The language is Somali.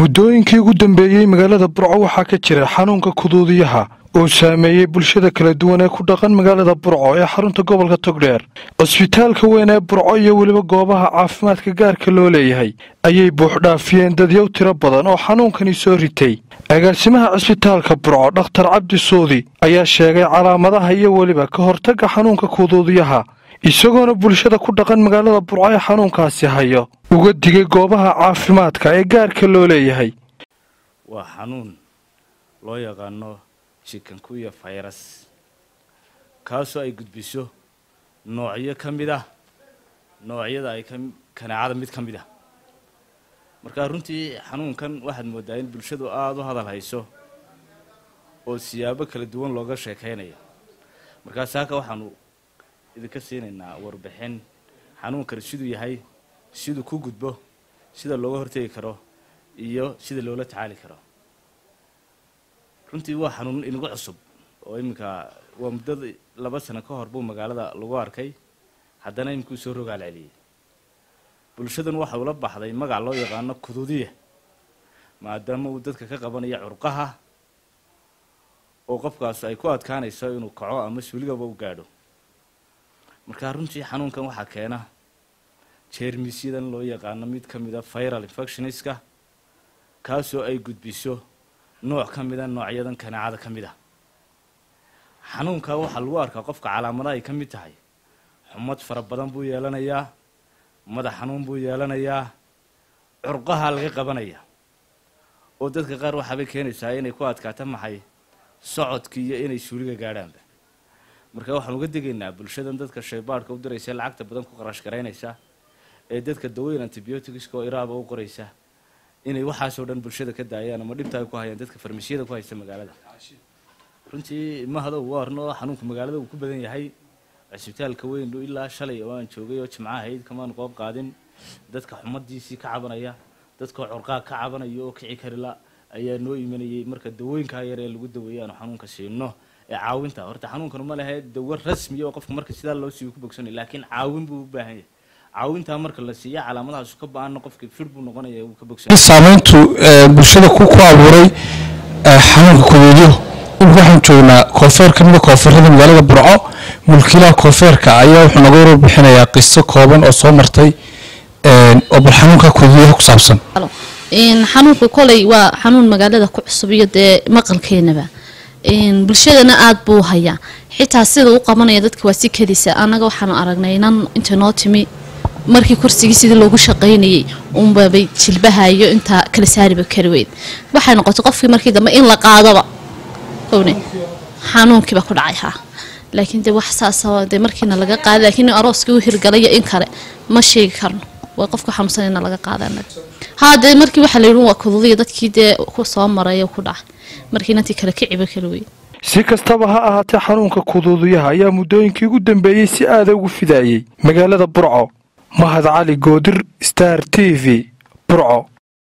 muddooyinkii ugu dambeeyey magaalada burco waxaa ka jira xanuunka kuduudiyaha oo saameeyey bulshada kala duwan ee ku dhaqan magaalada burco ee xarunta gobolka togdheer. Cusbitaalka weyn ee burco iyo weliba goobaha caafimaadka gaarka loo leeyahay ayay buuxdhaafiyeen dadyow tiro badan oo xanuunkani soo ritay. Agaasimaha cisbitaalka burco dhakhtar cabdi suudi ayaa sheegay calaamadaha iyo weliba ka hortagga xanuunka kuduudiyaha isagoona bulshada ku dhaqan magaalada burco ee xanuunkaasi hayo uga digay goobaha caafimaadka ee gaarka loo leeyahay. Waa xanuun loo yaqaano jikankuya fayras kaasoo ay gudbiso noocyo ka mid ah noocyada ay kanaacada mid ka mid ah. Markaa runtii xanuunkan waxaad mooddaa in bulshadu aada u hadal hayso oo siyaabo kala duwan looga sheekaynayo markaas halka waxaanu idinka siinaynaa warbixin xanuunkani siduu yahay siduu ku gudbo sida looga hortegi karo iyo sida loola tacaali karo. Runtii waa xanuun inagu cusub oo iminka waa muddada laba sano ka hor buu magaalada lagu arkay haddana iminkuu soo rogaal celiyey bulshadan waxa ula baxday magac loo yaqaano kuduudiya maadaama uu dadka ka qabanaya curqaha oo qofkaas ay ku adkaanayso inuu kaco ama suuligaba u gaadho. Markaa runtii xanuunkan waxaa keena jeermisyadan loo yaqaano mid ka mida viral infectioniska kaasoo ay gudbiso nooc ka mida noocyadan kanaacada ka mid ah. Xanuunka waxaa lagu arkaa qofka calaamadaha ay ka mid tahay xumad fara badan buu yeelanayaa madax xanuun buu yeelanayaa curqaha laga qabanaya. Oo dadka qaar waxaabay keenaysaa inay ku adkaato maxay socodkii iyo inay suuliga gaadhaanba marka waxaan uga degaynaa bulshadan dadka shaybaadhka u diraysa lacagta badan ku qarash garaynaysa ee dadka daweyn antibioticska oo iraaba u qoraysa inay waxaasoo dhan bulshada ka daayaan ama dhibta ku hayaan dadka farmasiyada ku haysta magaalada. Runtii mahadow waa arno xanuunka magaalada uu ku badan yahay. Cisbitaalka weyn ilaa shalay oo aan joogay oo jimco ahayd kamaan qoob qaadin. Dadka xumadiisii ka cabanaya dadka curqaa ka cabanaya oo kici karila ayaa noo imanayay marka dawooyinkaa yar ee lagu daweeyay aanu xanuunka siino ee caawinta. Horta xanuunkan ma lehe dawo rasmiya oo qofka marka sidaa loo ku bogsanay laakiin caawin buu u baahan yahay caawintaa marka la siiya calaamadahaas ka ba'ana qofka fir buu noqonaya uu ka bogsanay saameyntu bulshada ku ku abuuray xanuunka kuduudyo waxaan joognaa koonfeer ka mida koonfurada magaalada burco mulkiilaha koonfeerka ayaa wuxuu naga warbixinayaa qiso kooban oo soo martay oo bal xanuunka kuduudyaha ku saabsan. Xanuunku koley waa xanuun magaalada ku cusub iyo dee maqalkeenaba bulshadana aada buu hayaa. Xitaa sida u qabanaya dadka waa si kadisa annaga waxaanu aragnay inan inta noo timi markii kursigii sidii loogu shaqaynayay unbabay jilbaha iyo intaa kala saariba kari weyd waxay noqotay qofkii markii dambe in la qaadaba. Owne xanuunkiiba ku dhacay ha. Laakiin dee wax saasa dee markiina laga qaaday laakiin in arooskii u hirgalay in kale ma sheegi karno. Waa qofka xanuunsanayna laga qaada haa dee markii waxaa la yidhi waa kududiya dadkii dee ku soo maray ku dhacay markii inantii kale kiciba kala weyn si kastaba ha ahaatee xanuunka kuduudiyaha ayaa muddooyinkii ugu dambeeyey si aada ugu fidaayey magaalada burco mahad cali goodir star t v burco